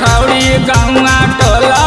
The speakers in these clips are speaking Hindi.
छावड़ी गाँव टोला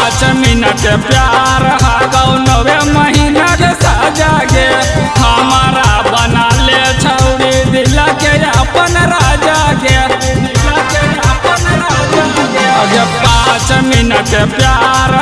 पाँच मिनट प्यार हागौ नवे महीना के साजा गे हमारा बना ले छौड़ी दिला के अपन राजा के अपन राजा गे पाँच मिनट प्यार